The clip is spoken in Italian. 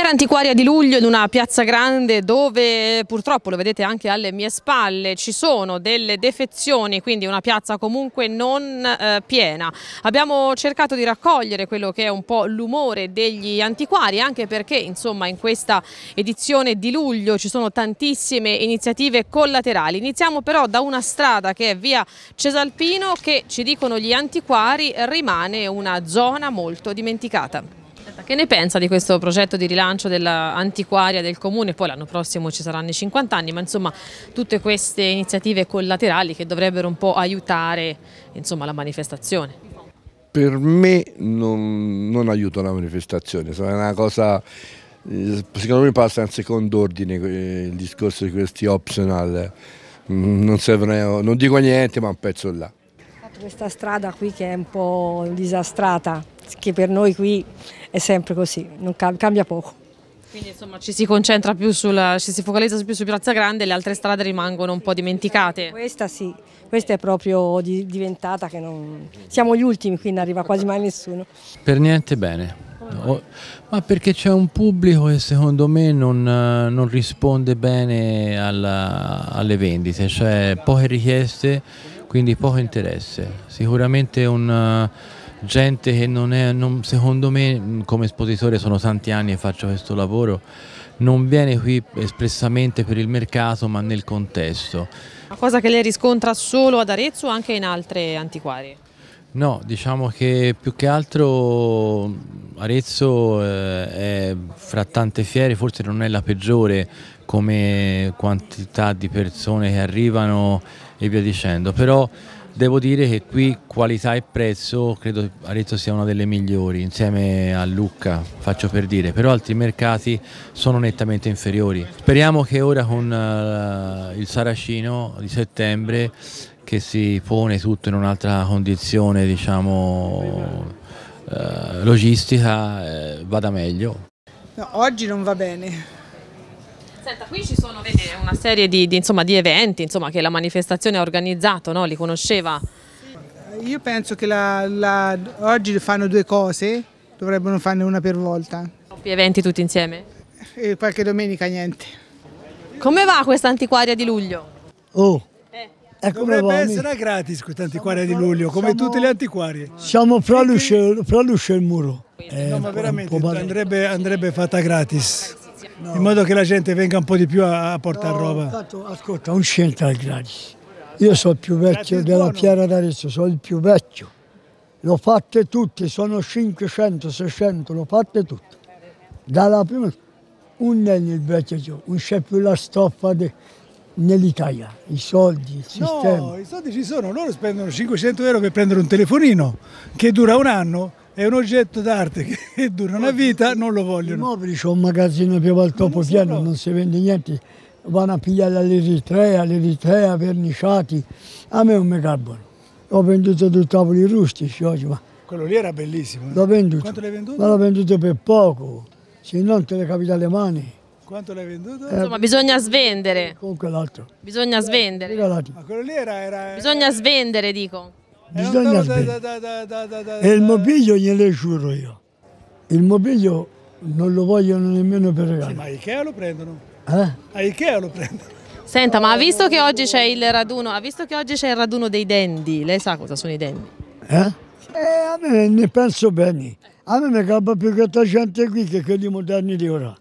Fiera antiquaria di luglio in una piazza grande dove purtroppo lo vedete anche alle mie spalle ci sono delle defezioni quindi una piazza comunque non eh, piena. Abbiamo cercato di raccogliere quello che è un po' l'umore degli antiquari anche perché insomma in questa edizione di luglio ci sono tantissime iniziative collaterali. Iniziamo però da una strada che è via Cesalpino che ci dicono gli antiquari rimane una zona molto dimenticata. Che ne pensa di questo progetto di rilancio dell'antiquaria del comune? Poi l'anno prossimo ci saranno i 50 anni, ma insomma tutte queste iniziative collaterali che dovrebbero un po' aiutare insomma, la manifestazione. Per me non, non aiuta la manifestazione, è una cosa, eh, secondo me passa in secondo ordine eh, il discorso di questi optional, mm, non servono, non dico niente ma un pezzo là. Questa strada qui che è un po' disastrata, che per noi qui è sempre così, non cambia poco. Quindi insomma ci si concentra più sulla, ci si focalizza più su Piazza Grande, le altre strade rimangono un po' dimenticate. Questa sì, questa è proprio diventata che non... siamo gli ultimi, qui non arriva quasi mai nessuno. Per niente bene. ma perché c'è un pubblico che secondo me non, non risponde bene alla, alle vendite, cioè poche richieste, quindi poco interesse. Sicuramente un gente che non è, non, secondo me come espositore sono tanti anni che faccio questo lavoro, non viene qui espressamente per il mercato ma nel contesto. Una cosa che lei riscontra solo ad Arezzo o anche in altre antiquarie? No, diciamo che più che altro Arezzo eh, è fra tante fiere forse non è la peggiore come quantità di persone che arrivano e via dicendo, però Devo dire che qui qualità e prezzo credo Arezzo sia una delle migliori insieme a Lucca, faccio per dire, però altri mercati sono nettamente inferiori. Speriamo che ora con uh, il Saracino di settembre che si pone tutto in un'altra condizione diciamo uh, logistica uh, vada meglio. No, oggi non va bene, Senta, qui ci sono vede, una serie di, di, insomma, di eventi insomma, che la manifestazione ha organizzato, no? li conosceva? Io penso che la, la, oggi fanno due cose, dovrebbero farne una per volta. Troppi eventi tutti insieme? E qualche domenica niente. Come va questa antiquaria di luglio? Oh, eh, Dovrebbe essere gratis questa antiquaria di luglio, come siamo, tutte le antiquarie. Siamo fra l'uscio e il muro. Eh, no, ma veramente andrebbe, andrebbe fatta gratis. No. in modo che la gente venga un po' di più a, a portare no, roba. Tanto, ascolta, un c'entra il gratis. Io sono il più vecchio della Piera d'Arezzo, sono il più vecchio. L'ho fatte tutte, sono 500, 600, l'ho fatte tutte. Dalla prima, un anno il vecchio, non c'è più la stoffa nell'Italia, i soldi, il sistema. No, i soldi ci sono, loro spendono 500 euro per prendere un telefonino che dura un anno è un oggetto d'arte che dura una vita, non lo vogliono. I mobili c'è un magazzino più al topo piano, non, si vende niente, vanno a pigliare all'Eritrea, all'Eritrea, verniciati, a me non mi cabbano. Ho venduto due tavoli rustici oggi, ma... Quello lì era bellissimo. Eh? L'ho venduto. Quanto l'hai venduto? Ma l'ho venduto per poco, se non te le capita le mani. Quanto l'hai venduto? Eh, Insomma, bisogna svendere. Con quell'altro. Bisogna svendere. Ma quello lì era... era bisogna svendere, dico. Bisogna smettere. E il mobilio gliele giuro io. Il mobilio non lo vogliono nemmeno per regalo. Sì, ma a Ikea lo prendono. Eh? A Ikea lo prendono. Senta, ma ha visto che oggi c'è il raduno, ha visto che oggi c'è il raduno dei dendi? Lei sa cosa sono i dendi? Eh? Eh, a me ne penso bene. A me mi capita più che gente qui che quelli moderni di ora.